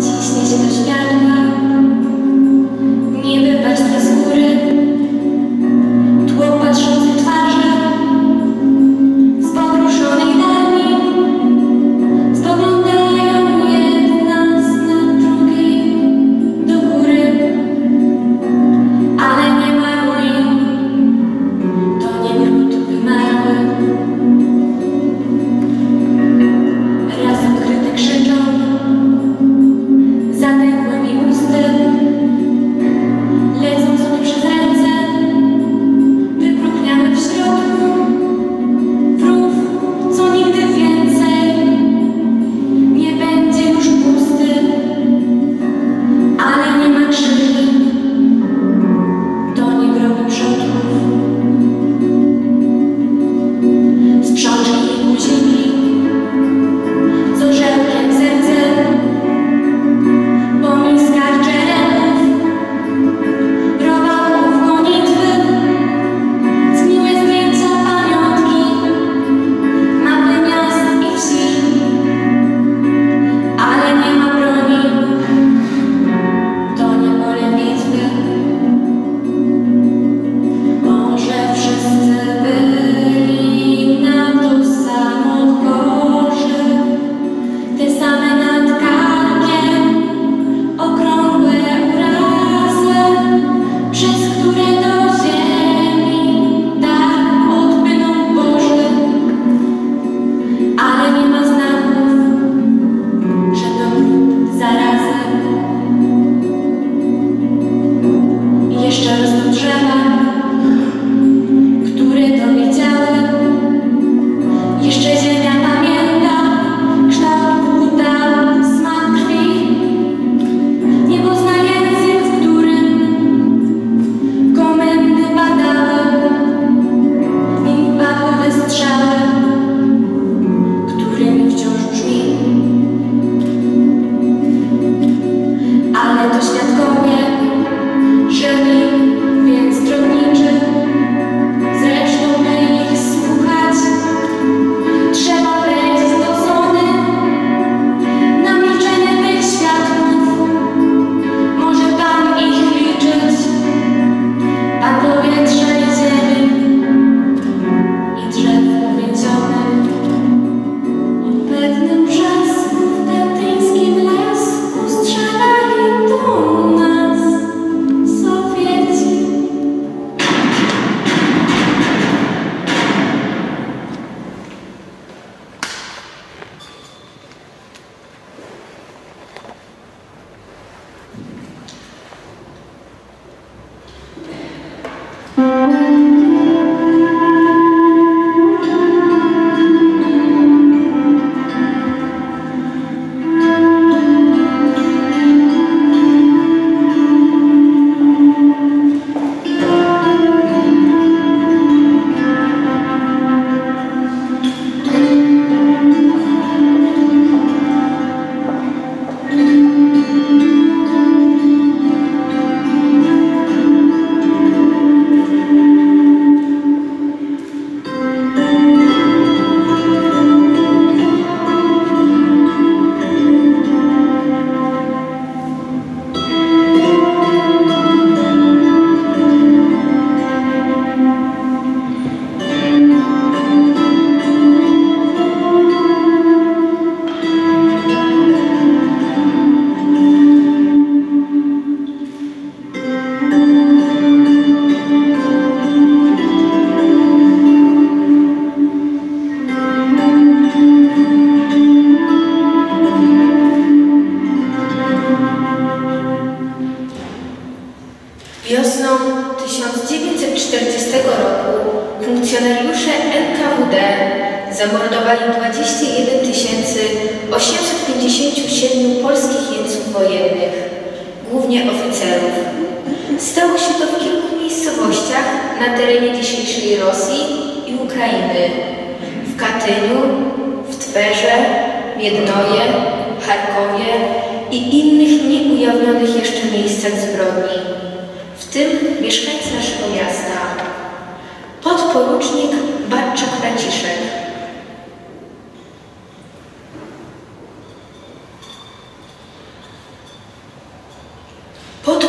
Ciśnie się do światła,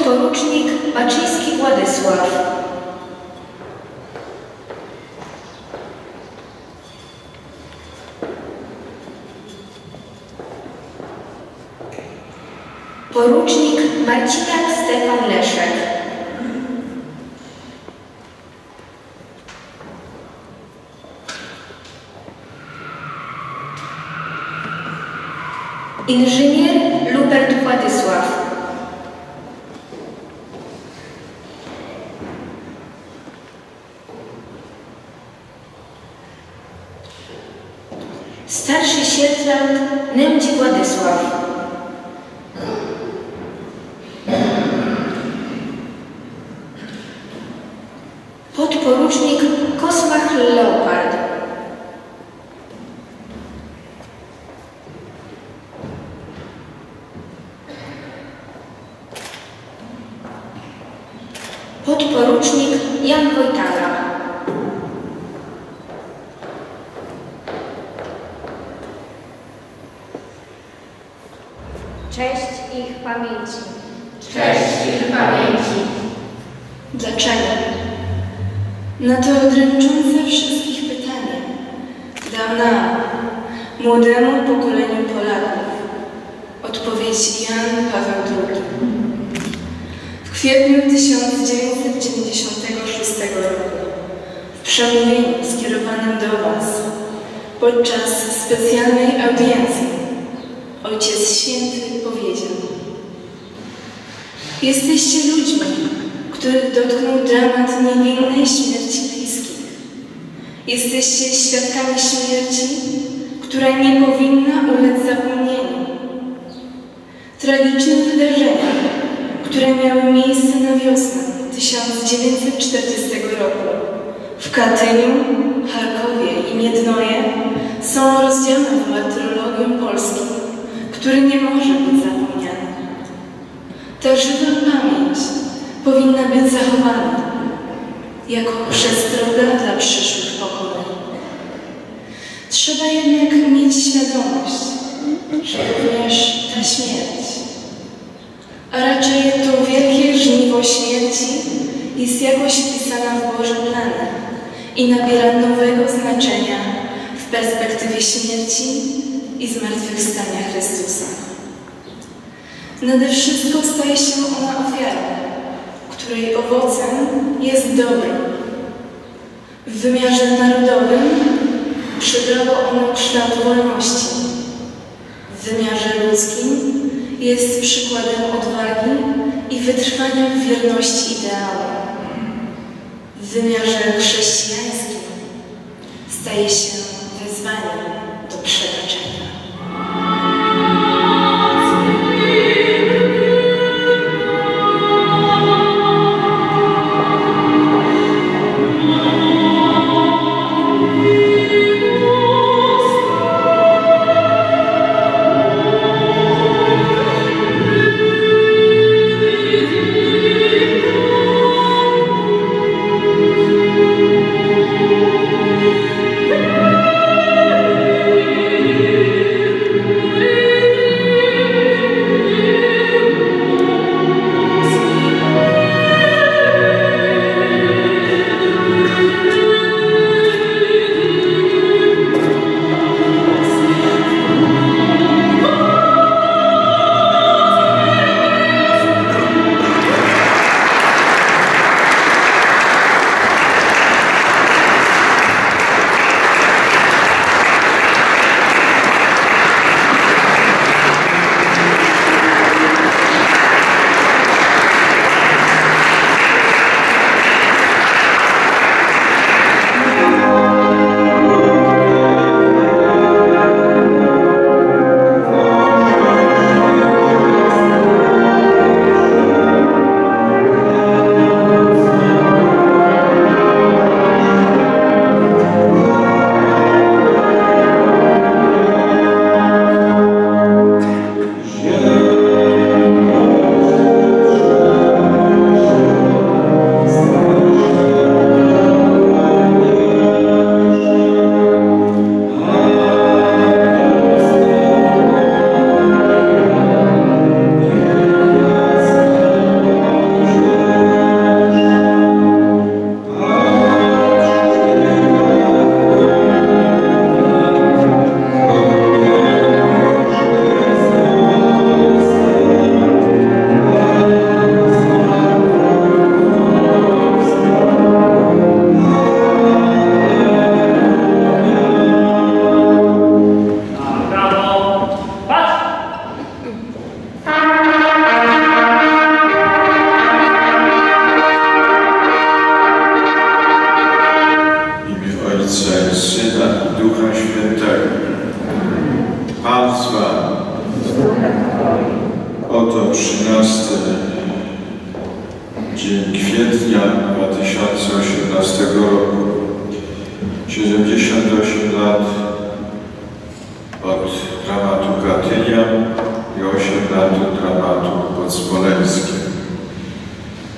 Podporucznik Baczyński Władysław. Porucznik Marciniak Stefan Leszek. Inżynier Lubert Władysław. Starszy sierżant Nędzi Władysław. Podporucznik Kosmach Leopard. Podporucznik Jan Wojtala. Cześć ich pamięci. Cześć ich pamięci. Dlaczego? Na to dręczące wszystkich pytanie dał nam, młodemu pokoleniu Polaków, odpowiedź Jan Paweł II. W kwietniu 1996 roku w przemówieniu skierowanym do Was podczas specjalnej audiencji Ojciec Święty powiedział Jesteście ludźmi, których dotknął dramat niewinnej śmierci bliskich. Jesteście świadkami śmierci, która nie powinna ulec zapomnieniu. Tragiczne wydarzenia, które miały miejsce na wiosnę 1940 roku w Katyniu, Charkowie i Miednoje są rozdziałem w martyrologium polskim, który nie może być zapomniany. Ta żywa pamięć powinna być zachowana jako przestroga dla przyszłych pokoleń. Trzeba jednak mieć świadomość, że również ta śmierć, a raczej to wielkie żniwo śmierci jest jakoś wpisana w Boże plany i nabiera nowego znaczenia w perspektywie śmierci i zmartwychwstania Chrystusa. Nade wszystko staje się ona ofiarą, której owocem jest dobro. W wymiarze narodowym przybrało ono kształt wolności. W wymiarze ludzkim jest przykładem odwagi i wytrwania w wierności ideałom. W wymiarze chrześcijańskim staje się wezwaniem do przebaczenia.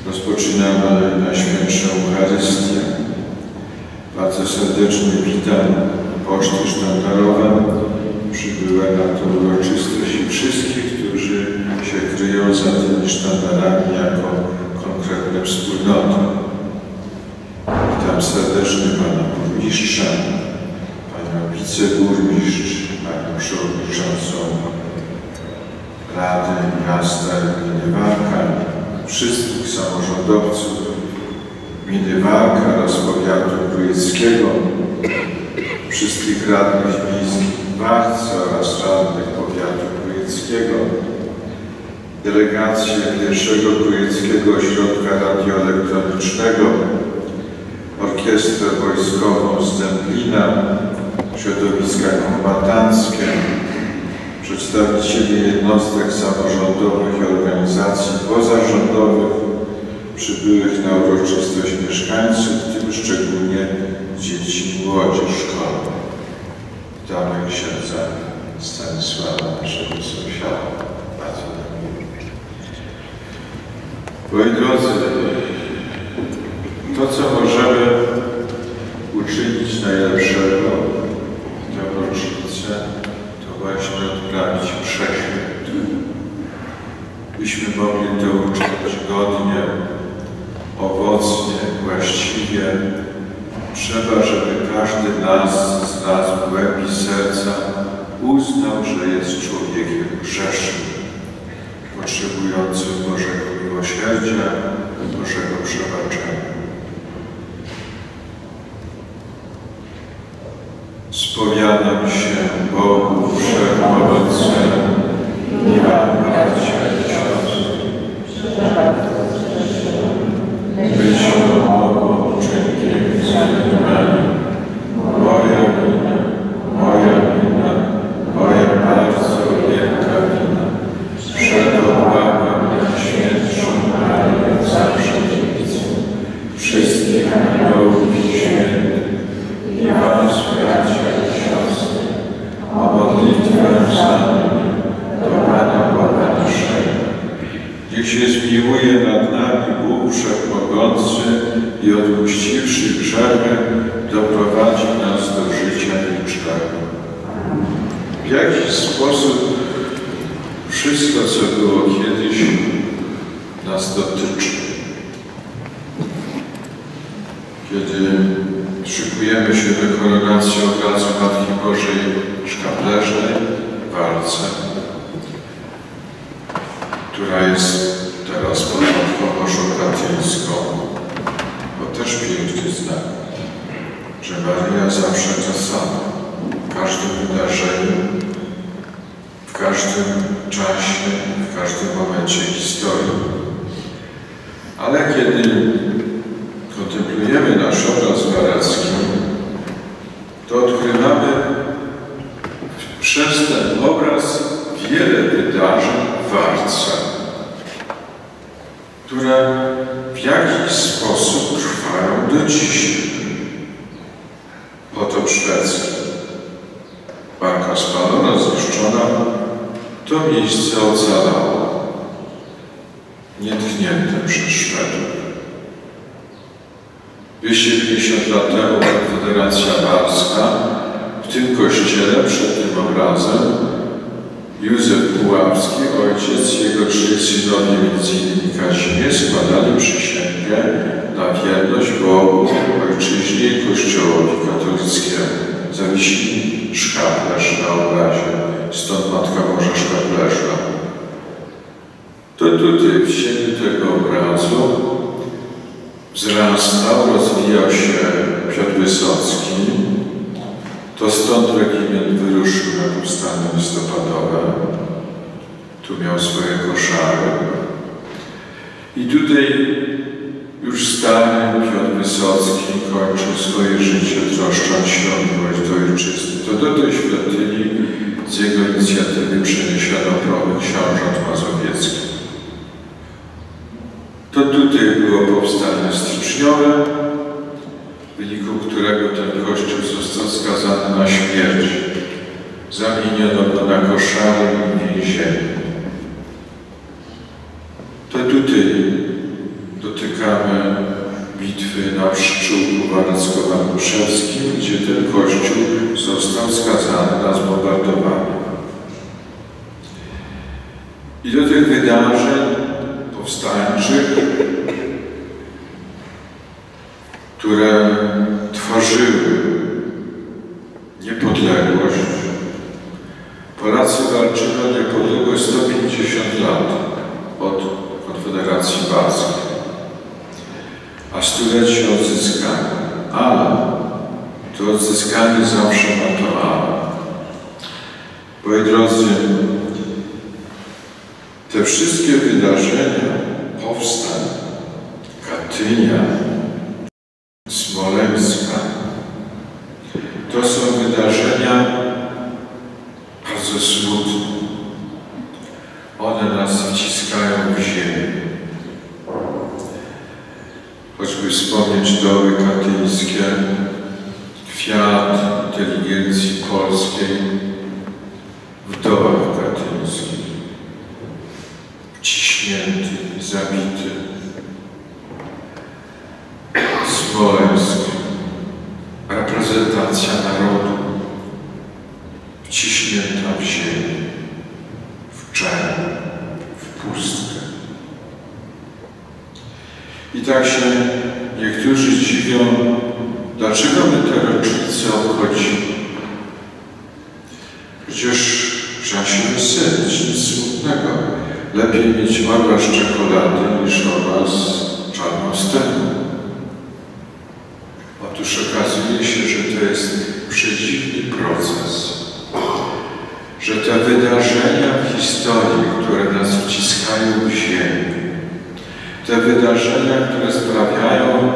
Rozpoczynamy Najświętszą Eucharystię. Bardzo serdecznie witam poczty sztandarowe, przybyłe na tę uroczystość i wszystkich, którzy się kryją za tymi sztandarami jako konkretne wspólnoty. Witam serdecznie Pana Burmistrza, Panią Wiceburmistrz, Panią Przewodniczącą Rady Miasta Gminy Warka, wszystkich samorządowców Gminy Warka oraz powiatu grujeckiego, wszystkich radnych miejskich w Warce oraz radnych powiatu grujeckiego, delegację pierwszego Grujeckiego Ośrodka Radioelektronicznego, Orkiestrę Wojskową z Dęblina, środowiska kombatanckie, przedstawicieli jednostek samorządowych i organizacji pozarządowych przybyłych na uroczystość mieszkańców, w tym szczególnie dzieci i młodzież szkolnych. Witamy księdza Stanisława, naszego sąsiada. Bardzo. Moi drodzy, to co możemy uczynić najlepszego w tę rocznicę, to właśnie odprawić przeświat. Byśmy mogli to uczynić godnie, owocnie, właściwie. Trzeba, żeby każdy nas z nas w głębi serca uznał, że jest człowiekiem grzesznym, potrzebującym Bożego miłosierdzia, Bożego przebaczenia. Spowiadam się Bogu Wszechmogącemu, nie mam bracia i siostry, myślą mogą czynkiem zaniedbania. Moja wina, moja wina, moja bardzo wielka wina. Przeto błagam Najświętszą Marię, zawsze dziewicę, wszystkich aniołów i świętych, i was, bracia i siostry, o modlitwę za mnie, do Pana Boga naszego. Niech się zmiłuje nad nami Bóg Wszechmogący i odpuściwszy grzechy, doprowadzi nas do życia wiecznego. W jakiś sposób wszystko, co było kiedyś, nas dotyczy. Kiedy szykujemy się do koronacji obrazu Matki Bożej Szkaplerznej Walce, która jest teraz pod Matką Katyńską, to też piękny znak, że Maria zawsze ta sama, w każdym wydarzeniu, w każdym czasie, w każdym momencie historii. Ale kiedy kontemplujemy nasz obraz marecki, to odkrywamy przez ten obraz wiele wydarzeń w Warce, które w jakiś sposób trwają do dziś. Potop szwedzki. Barka spalona, zniszczona, miejsce ocalało, nietknięte przez Szwedów. 250 lat temu Konfederacja Warska w tym kościele przed tym obrazem Józef Puławski, ojciec, jego trzej synowie, innymi Kazimierz, składali przysięgę na wierność Bogu, Ojczyźnie i Kościołowi katolickiemu. Zawisili szkaplerz na obrazie, stąd Matka Boża szkaplerza. To tutaj w cieniu tego obrazu wzrastał, rozwijał się Piotr Wysocki. To stąd regiment wyruszył na powstanie listopadowe. Tu miał swoje koszary. I tutaj już stary Piotr Wysocki kończył swoje życie troszcząc się o miłość do ojczyzny. To do tej świątyni z jego inicjatywy przeniesiono promy książąt mazowieckich. To tutaj było powstanie styczniowe, w wyniku którego ten kościół został skazany na śmierć. Zamieniono go na koszary i więzienie. To tutaj dotykamy bitwy na Pszczółku Waracko-Warnuszewskim, gdzie ten kościół został skazany na zbombardowanie. I do tych wydarzeń powstańczych, które tworzyły niepodległość, Polacy walczyli o niepodległość 150 lat od Konfederacji Barskiej a stulecie odzyskania. Ale to odzyskanie zawsze ma to ale. Moi drodzy, te wszystkie wydarzenia, powstań, Katynia, Smoleńska, to są wydarzenia bardzo smutne. One nas wciskają w ziemię choćby wspomnieć doły katyńskie, kwiat inteligencji polskiej w dołach katyńskich, ciśnięty, zabity. Smoleńsk, reprezentacja narodu, wciśnięta w ziemię, w czerń, w pustkę. I tak się niektórzy dziwią, dlaczego my te rocznice obchodzimy. Przecież trzeba się weselić, nic smutnego. Lepiej mieć orła z czekolady niż orła z czarną steną. Otóż okazuje się, że to jest przedziwny proces, że te wydarzenia w historii, które nas wciskają w ziemię, te wydarzenia, które sprawiają,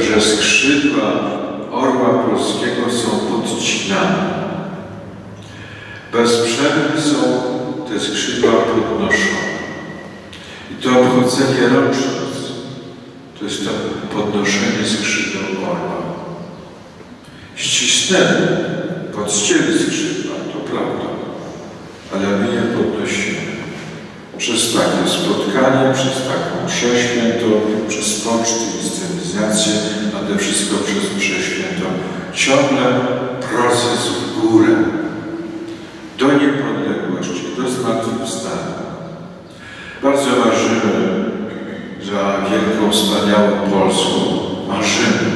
że skrzydła orła polskiego są podcinane. Bez przerwy są te skrzydła podnoszone. I to obchodzenie rocznic to jest to podnoszenie skrzydeł orła. Ścisnęli, podcięli skrzydła, to prawda, ale my je podnosimy przez takie spotkanie, przez taką mszę świętą, przez poczty, inscenizację, nade wszystko przez mszę świętą. Ciągle proces w górę, do niepodległości, do zmartwychwstania. Bardzo marzymy za wielką, wspaniałą Polską. Marzymy.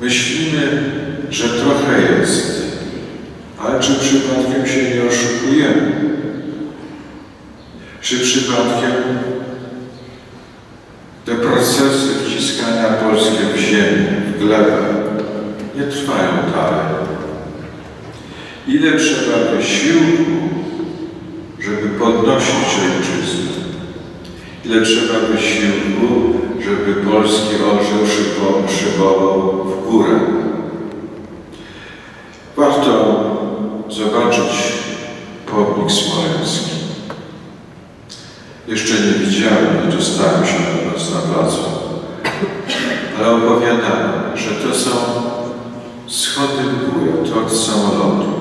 Myślimy, że trochę jest, czy przypadkiem się nie oszukujemy? Czy przypadkiem te procesy wciskania Polski w ziemię, w glebę nie trwają dalej? Ile trzeba wysiłku, żeby podnosić ojczyznę? Ile trzeba wysiłku, żeby polski orzeł szybował w górę? Warto zobaczyć pomnik smoleński. Jeszcze nie widziałem, nie dostałem się nas na placu, ale opowiadałem, że to są schody to od samolotu.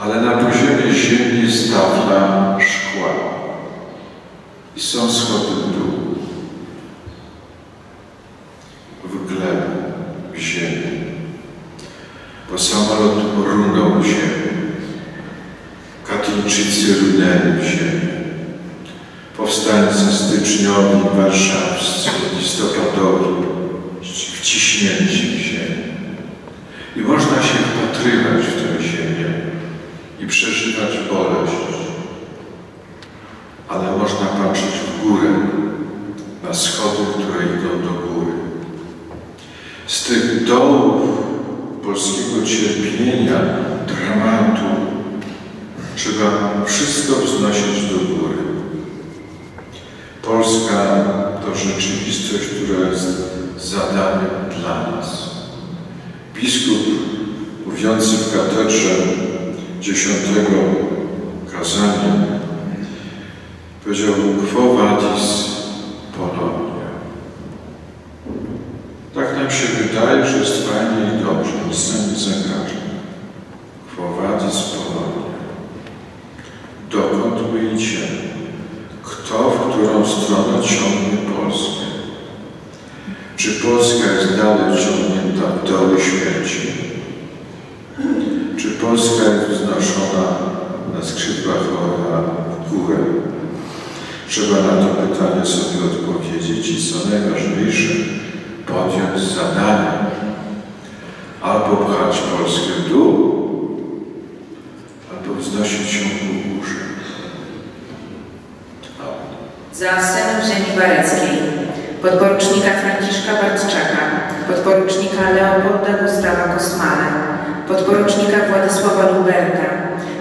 Ale na poziomie ziemi jest tafla szkła i są schody Ще один варшавський, дістокадор. Czy Polska jest dalej ciągnięta w doły śmierci? Czy Polska jest wznoszona na skrzydłach orła w górę? Trzeba na to pytanie sobie odpowiedzieć i co najważniejsze, podjąć zadanie albo pchać Polskę w dół, albo wznosić ją ku górze. Za synem ziemi wareckiej, podporucznika Franciszka Bartczaka, podporucznika Leopolda Gustawa Kosmana, podporucznika Władysława Luberta,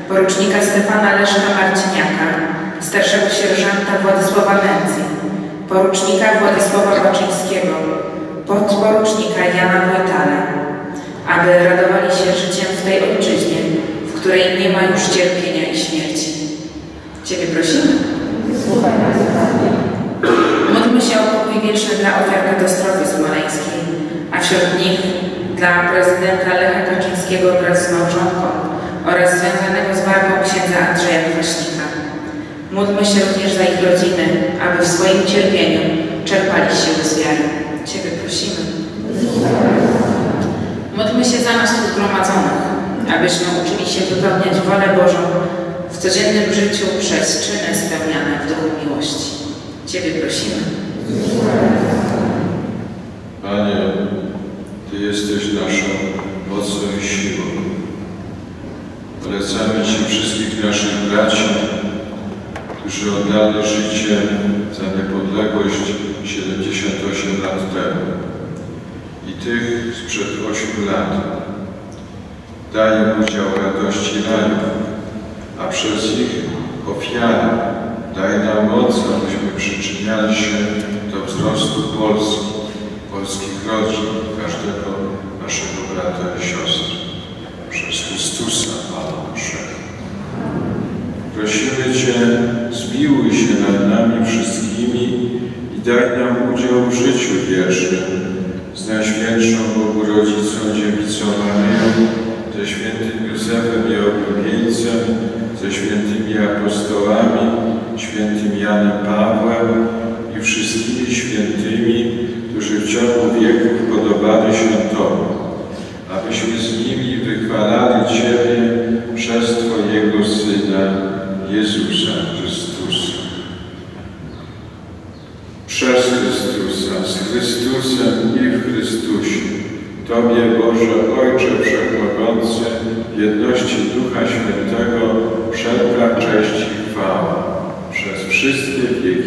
porucznika Stefana Leszka Marciniaka, starszego sierżanta Władysława Mencji, porucznika Władysława Baczyńskiego, podporucznika Jana Wojtala, aby radowali się życiem w tej ojczyźnie, w której nie ma już cierpienia i śmierci. Ciebie prosimy. Módlmy się o pokój wieczny dla ofiar katastrofy smoleńskiej, a wśród nich dla prezydenta Lecha Kaczyńskiego wraz z małżonką oraz związanego z walką księdza Andrzeja Kwaśnika. Módlmy się również za ich rodziny, aby w swoim cierpieniu czerpali siły z wiary. Ciebie prosimy. Módlmy się za nas tu zgromadzonych, abyśmy uczyli się wypełniać wolę Bożą w codziennym życiu przez czyny spełniane w duchu miłości. Ciebie prosimy. Panie, Ty jesteś naszą mocą i siłą. Polecamy Ci wszystkich naszych braci, którzy oddali życie za niepodległość 78 lat temu i tych sprzed 8 lat. Daj im udział radości raju, a przez ich ofiary daj nam moc, abyśmy przyczyniali się do wzrostu Polski, polskich rodzin, każdego naszego brata i siostry. Przez Chrystusa Pana naszego. Prosimy Cię, zmiłuj się nad nami wszystkimi i daj nam udział w życiu wiecznym z Najświętszą Bogu Rodzicą Dziewicą Maryją, ze świętym Józefem i ze świętymi apostołami, świętym Janem Pawłem i wszystkimi świętymi, którzy w ciągu wieków podobali się Tobie, abyśmy z nimi wychwalali Ciebie przez Twojego Syna, Jezusa Chrystusa. Przez Chrystusa, z Chrystusem i w Chrystusie. Tobie, Boże Ojcze Wszechmogący, jedności Ducha Świętego, wszelka cześć i chwała przez wszystkie wieki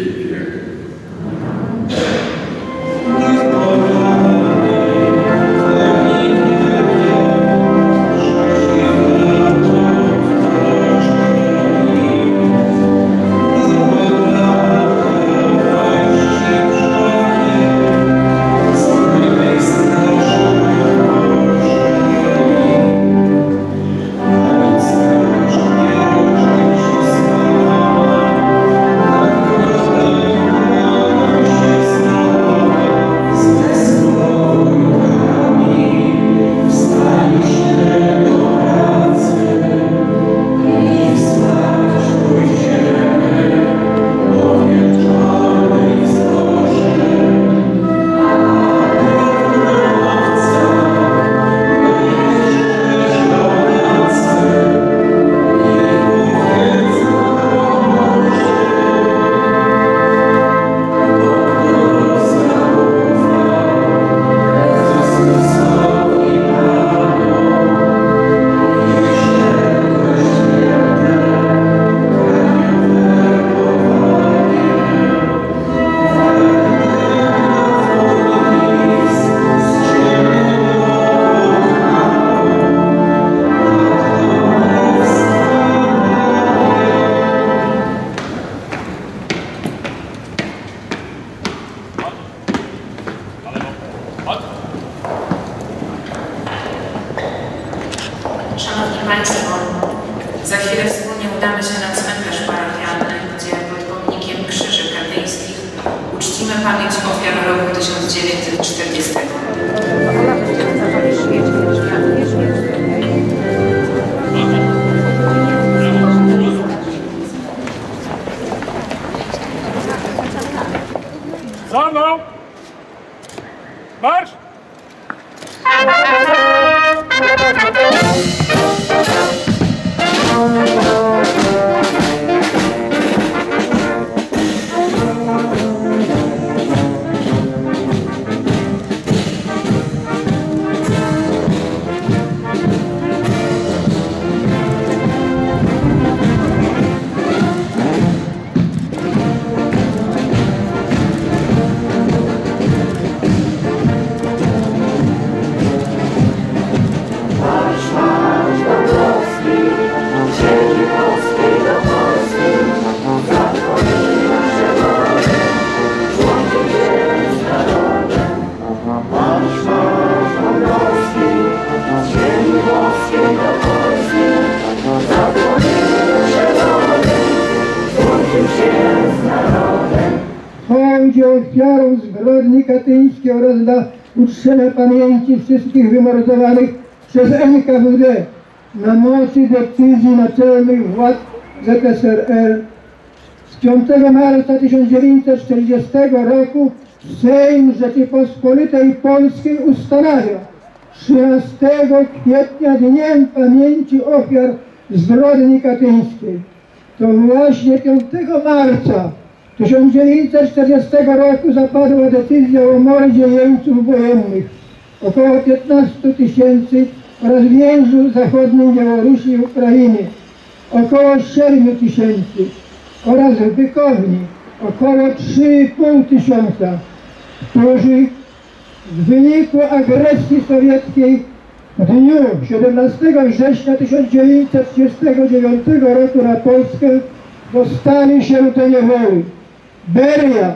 Czcimy pamięć ofiar roku 1940. hołdzie ofiarą zbrodni katyńskiej oraz dla uczczenia pamięci wszystkich wymordowanych przez NKWD na mocy decyzji naczelnych władz ZSRR z 5 marca 1940 roku Sejm Rzeczypospolitej Polskiej ustanawia 13 kwietnia Dniem Pamięci Ofiar Zbrodni Katyńskiej. To właśnie 5 marca 1940 roku zapadła decyzja o mordzie jeńców wojennych. Około 15 tysięcy oraz w więzu zachodnim Białorusi i Ukrainie. Około 7 tysięcy oraz w Bykowni około 3,5 tysiąca, którzy w wyniku agresji sowieckiej w dniu 17 września 1939 roku na Polskę dostali się do niewoli. Beria,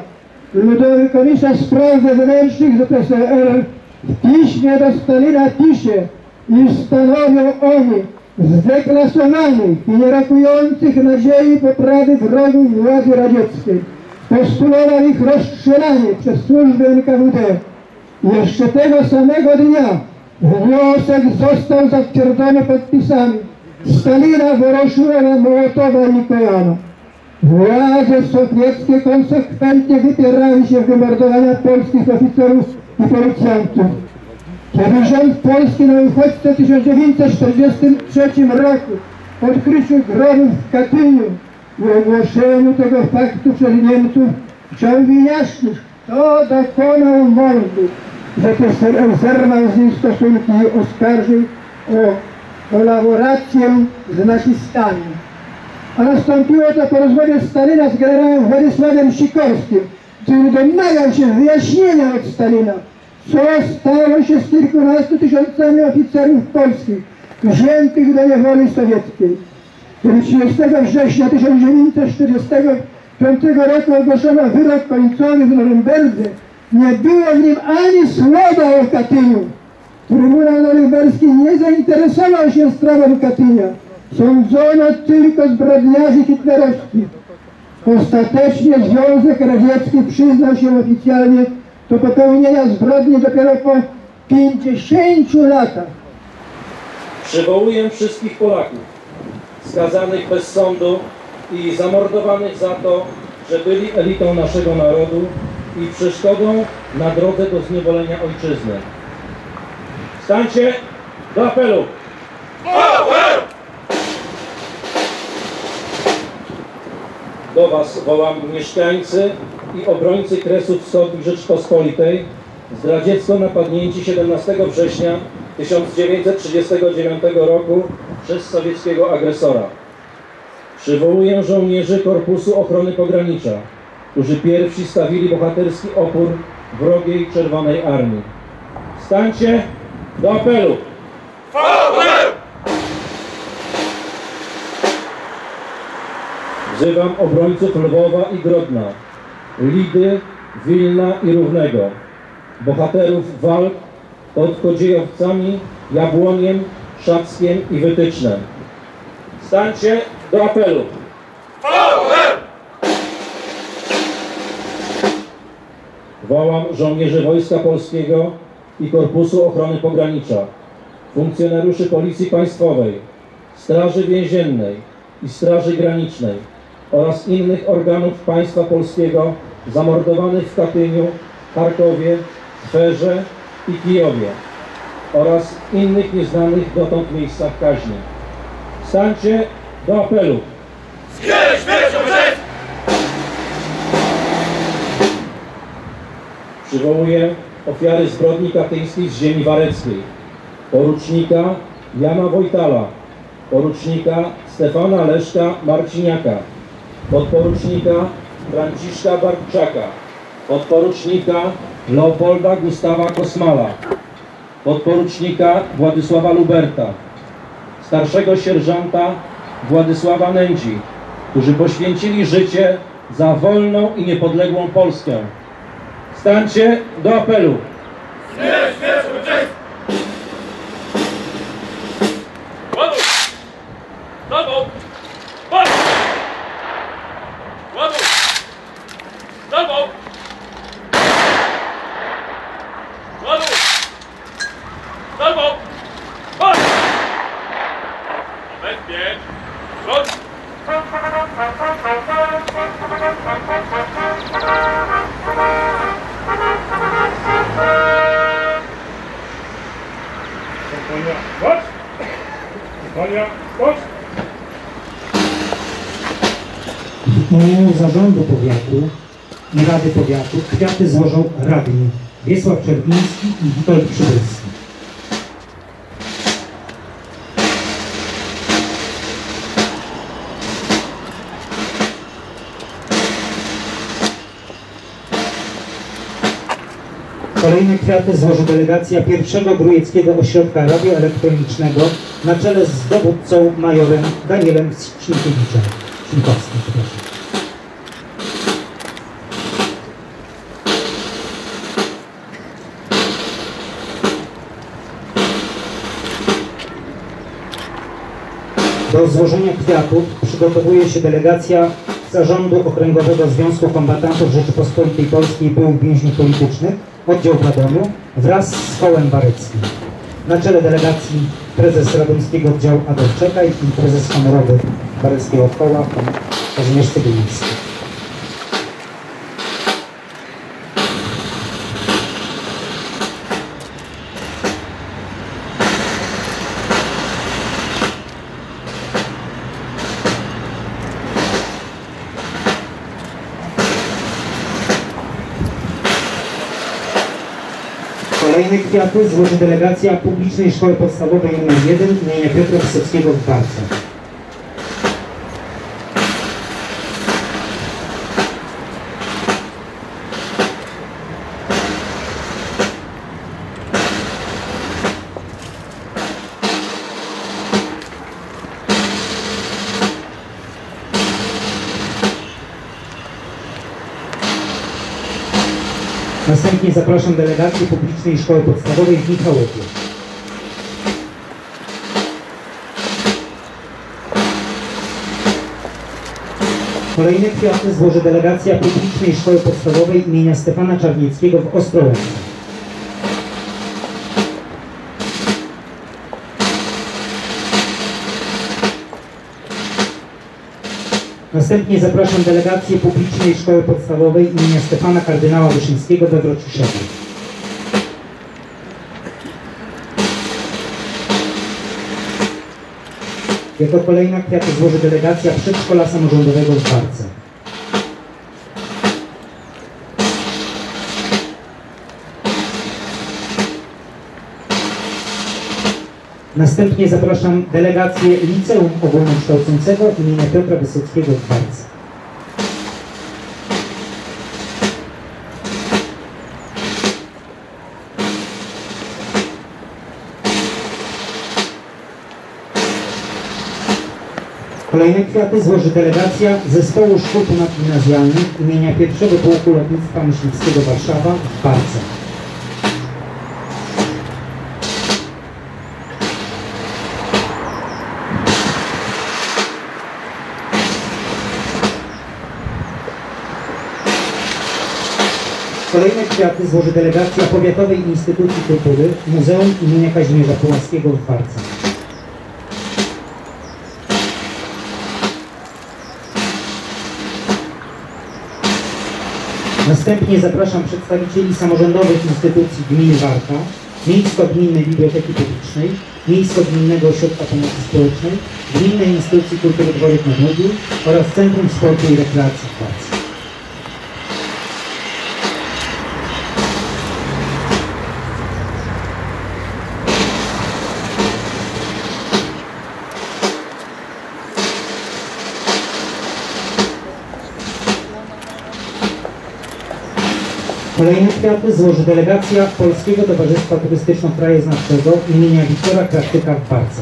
Ludowy Komisarz Spraw Wewnętrznych ZSRR w piśmie do Stalina pisze, iż stanowią oni zdeklasowanych i nie rakujących nadziei poprawy wrogów władzy radzieckiej. Postulował ich rozstrzelanie przez służby NKWD. Jeszcze tego samego dnia wniosek został zatwierdzony podpisami Stalina, Woroszyłowa, Mołotowa i Nikojana. Władze sowieckie konsekwentnie wypierały się wymordowania polskich oficerów i policjantów. Kiedy rząd polski na uchodźce w 1943 roku odkryciu grobów w Katyniu i ogłoszeniu tego faktu przez Niemców chciał wyjaśnić, kto dokonał mordu, że PSRL zerwał z nim stosunki i oskarżył o kolaborację z nazistami nastąpiło to po rozmowie Stalina z generałem Władysławem Sikorskim, który domagał się wyjaśnienia od Stalina, co stało się z kilkunastu tysiącami oficerów polskich wziętych do niewoli sowieckiej. Kiedy 30 września 1945 roku ogłoszono wyrok końcowy w Norymberdze, nie było w nim ani słowa o Katyniu. Trybunał Norymberski nie zainteresował się sprawą Katynia. Sądzono tylko zbrodniarzy hitlerowskich. Ostatecznie Związek Radziecki przyznał się oficjalnie do popełnienia zbrodni dopiero po 50 latach. Przywołuję wszystkich Polaków skazanych bez sądu i zamordowanych za to, że byli elitą naszego narodu i przeszkodą na drodze do zniewolenia ojczyzny. Stańcie do apelu! Do Was wołam mieszkańcy i obrońcy Kresów Wschodnich Rzeczpospolitej, zdradziecko napadnięci 17 września 1939 roku przez sowieckiego agresora. Przywołuję żołnierzy Korpusu Ochrony Pogranicza, którzy pierwsi stawili bohaterski opór wrogiej Czerwonej Armii. Stańcie do apelu! Wzywam obrońców Lwowa i Grodna, Lidy, Wilna i Równego, bohaterów walk pod Kodziejowcami, Jabłoniem, Szackiem i Wytycznem. Stańcie do apelu! Wołam żołnierzy Wojska Polskiego i Korpusu Ochrony Pogranicza, funkcjonariuszy Policji Państwowej, Straży Więziennej i Straży Granicznej oraz innych organów państwa polskiego zamordowanych w Katyniu, Charkowie, Twerze i Kijowie oraz innych nieznanych dotąd miejscach kaźni. Stańcie do apelu. Przywołuję ofiary zbrodni katyńskiej z ziemi wareckiej. Porucznika Jana Wojtala, porucznika Stefana Leszka Marciniaka, podporucznika Franciszka Bartczaka, podporucznika Leopolda Gustawa Kosmala, podporucznika Władysława Luberta, starszego sierżanta Władysława Nędzi, którzy poświęcili życie za wolną i niepodległą Polskę. Stańcie do apelu. Ładuj! Na bok! Patrz! Rady Powiatu kwiaty złożą radni Wiesław Czerwiński i Witold Przybylski. Kolejne kwiaty złoży delegacja pierwszego Grujeckiego Ośrodka Radioelektronicznego na czele z dowódcą majorem Danielem Śninkiewiczem. Śninkowskim, przepraszam. Do złożenia kwiatów przygotowuje się delegacja Zarządu Okręgowego Związku Kombatantów Rzeczypospolitej Polskiej Byłych Więźniów Politycznych, oddział Radomiu, wraz z kołem bareckim. Na czele delegacji prezes Radomskiego Oddziału Adolf Czekaj i prezes honorowy Bareckiego Koła, pan Kazimierz Cybiliński. Kolejne kwiaty złoży delegacja Publicznej Szkoły Podstawowej nr 1 imienia Piotra Wysockiego w Barce. Następnie zapraszam delegację Publicznej Szkoły Podstawowej w Michałowie. Kolejne kwiaty złoży delegacja Publicznej Szkoły Podstawowej imienia Stefana Czarnieckiego w Ostrołęce. Następnie zapraszam delegację Publicznej Szkoły Podstawowej imienia Stefana Kardynała Wyszyńskiego we Wrociszewie. Jako kolejna kwiaty złoży delegacja Przedszkola Samorządowego w Barce. Następnie zapraszam delegację Liceum Ogólnokształcącego imienia Piotra Wysockiego w Barce. Kolejne kwiaty złoży delegacja Zespołu Szkół Ponadgimnazjalnych imienia pierwszego Pułku Lotnictwa Myśliwskiego Warszawa w Barce. Kolejne kwiaty złoży delegacja Powiatowej Instytucji Kultury Muzeum imienia Kazimierza Pułaskiego w Barce. Następnie zapraszam przedstawicieli samorządowych instytucji gminy Warta, Miejsko-Gminnej Biblioteki Publicznej, Miejsko-Gminnego Ośrodka Pomocy Społecznej, Gminnej Instytucji Kultury Dworek na Długiu oraz Centrum Sportu i Rekreacji w Warcie. Kolejne kwiaty złoży delegacja Polskiego Towarzystwa Turystyczno-Krajoznawczego imienia Wiktora Krawczyka w Barce.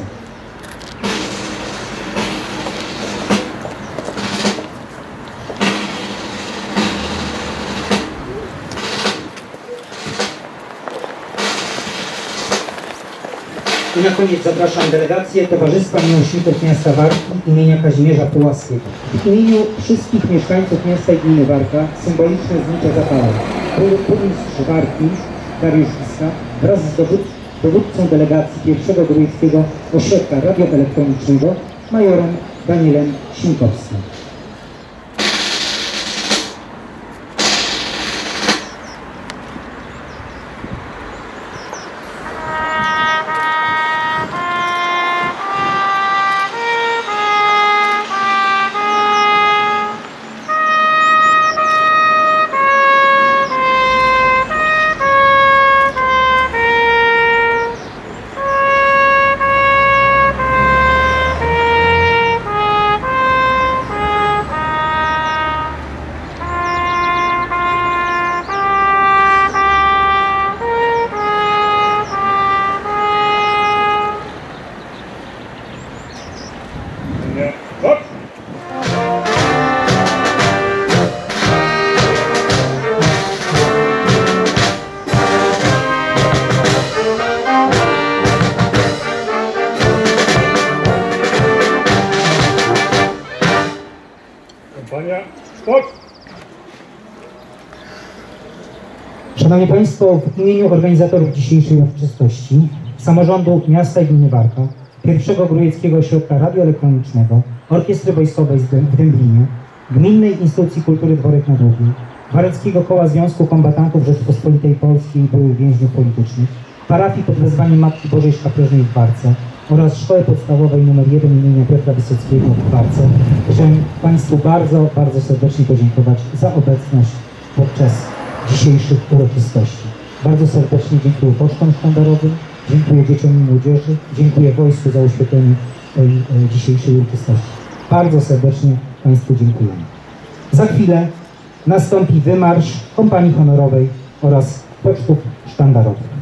I na koniec zapraszam delegację Towarzystwa Miłośników Miasta Warki imienia Kazimierza Pułaskiego. W imieniu wszystkich mieszkańców miasta i gminy Warka symboliczne znicze zapalą. Burmistrz Warki Dariusz Wiska wraz z dowód, dowódcą delegacji pierwszego Górnickiego Ośrodka Radioelektronicznego majorem Danielem Sinkowskim. Szanowni Państwo, w imieniu organizatorów dzisiejszej uroczystości, samorządu miasta i gminy Warka, pierwszego Grójeckiego Ośrodka Radioelektronicznego, Orkiestry Wojskowej w Dęblinie, Gminnej Instytucji Kultury Dworek na Długiu, Wareckiego Koła Związku Kombatantów Rzeczypospolitej Polskiej i byłych więźniów politycznych, parafii pod wezwaniem Matki Bożej Szkapleżnej w Warce oraz Szkoły Podstawowej nr 1 imienia Piotra Wysockiego w Warce. Chciałem Państwu bardzo, bardzo serdecznie podziękować za obecność podczas dzisiejszych uroczystości. Bardzo serdecznie dziękuję pocztom sztandarowym, dziękuję dzieciom i młodzieży, dziękuję wojsku za oświetlenie tej e, dzisiejszej uroczystości. Bardzo serdecznie Państwu dziękujemy. Za chwilę nastąpi wymarsz kompanii honorowej oraz pocztów sztandarowych.